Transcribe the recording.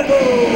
Incredible!